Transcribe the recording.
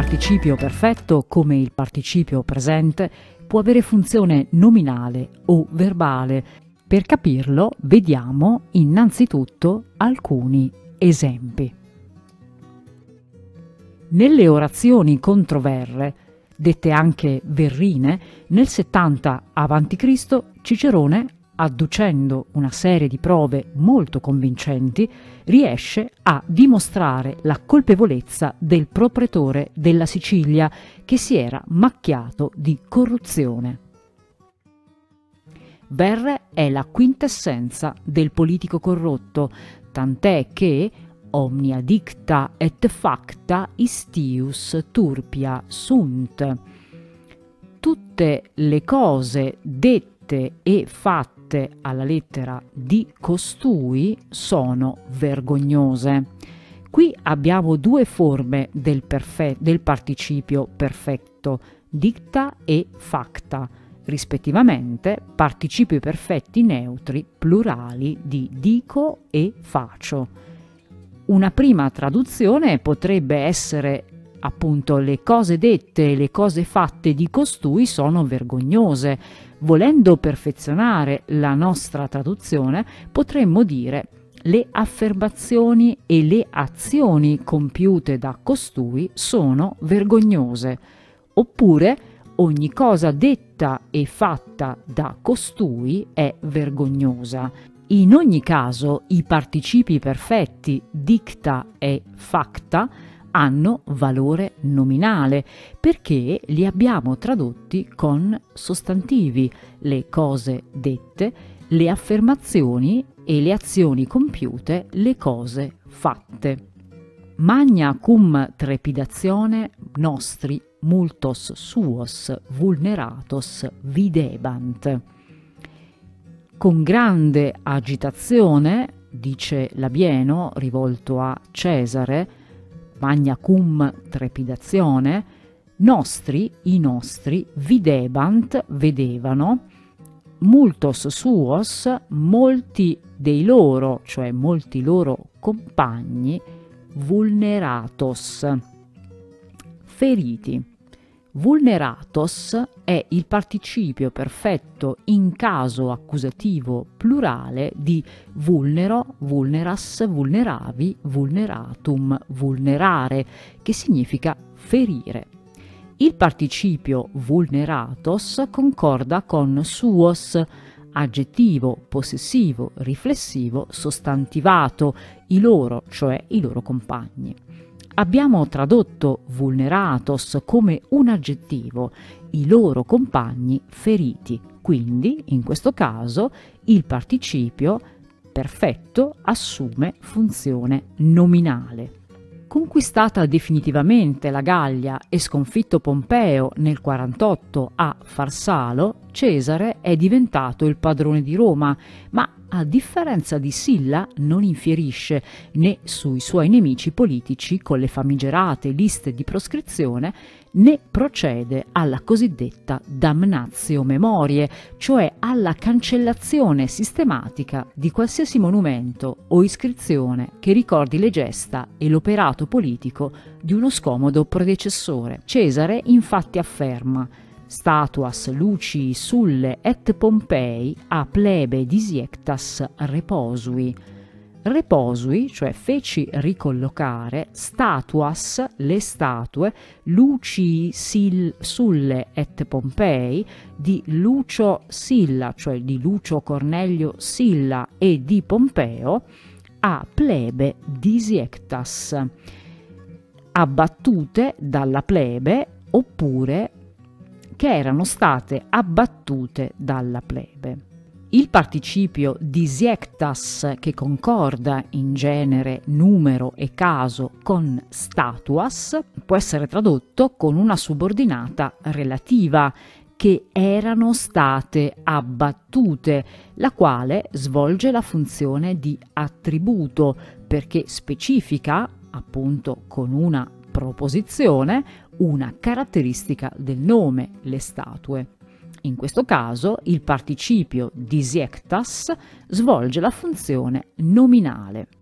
participio perfetto, come il participio presente, può avere funzione nominale o verbale. Per capirlo, vediamo innanzitutto alcuni esempi. Nelle orazioni controverre, dette anche verrine, nel 70 a.C. Cicerone adducendo una serie di prove molto convincenti, riesce a dimostrare la colpevolezza del propretore della Sicilia che si era macchiato di corruzione. Verre è la quintessenza del politico corrotto, tant'è che omnia dicta et facta istius turpia sunt. Tutte le cose dette e fatte alla lettera di costui sono vergognose. Qui abbiamo due forme del, perfe- del participio perfetto, dicta e facta, rispettivamente participi perfetti neutri plurali di dico e faccio. Una prima traduzione potrebbe essere appunto le cose dette e le cose fatte di costui sono vergognose, Volendo perfezionare la nostra traduzione, potremmo dire le affermazioni e le azioni compiute da costui sono vergognose, oppure ogni cosa detta e fatta da costui è vergognosa. In ogni caso i participi perfetti dicta e facta hanno valore nominale perché li abbiamo tradotti con sostantivi, le cose dette, le affermazioni e le azioni compiute, le cose fatte. Magna cum trepidazione nostri multos suos vulneratos videbant. Con grande agitazione, dice Labieno, rivolto a Cesare, magna cum trepidazione, nostri, i nostri, videbant, vedevano, multos suos, molti dei loro, cioè molti loro compagni, vulneratos, feriti. Vulneratos è il participio perfetto in caso accusativo plurale di vulnero, vulneras, vulneravi, vulneratum, vulnerare, che significa ferire. Il participio vulneratos concorda con suos, aggettivo possessivo riflessivo sostantivato, i loro, cioè i loro compagni. Abbiamo tradotto vulneratos come un aggettivo, i loro compagni feriti, quindi in questo caso il participio perfetto assume funzione nominale. Conquistata definitivamente la Gallia e sconfitto Pompeo nel 48 a Farsalo, Cesare è diventato il padrone di Roma, ma a differenza di Silla, non infierisce né sui suoi nemici politici con le famigerate liste di proscrizione, né procede alla cosiddetta damnatio memorie, cioè alla cancellazione sistematica di qualsiasi monumento o iscrizione che ricordi le gesta e l'operato politico di uno scomodo predecessore. Cesare infatti afferma statuas lucii sulle et Pompei a plebe disiectas reposui. Reposui, cioè feci ricollocare, statuas, le statue, lucii sil, sulle et Pompei, di Lucio Silla, cioè di Lucio Cornelio Silla e di Pompeo, a plebe disiectas, abbattute dalla plebe oppure che erano state abbattute dalla plebe. Il participio disiectas, che concorda in genere, numero e caso con statuas, può essere tradotto con una subordinata relativa, che erano state abbattute, la quale svolge la funzione di attributo perché specifica, appunto con una proposizione, una caratteristica del nome, le statue. In questo caso il participio disiectas svolge la funzione nominale.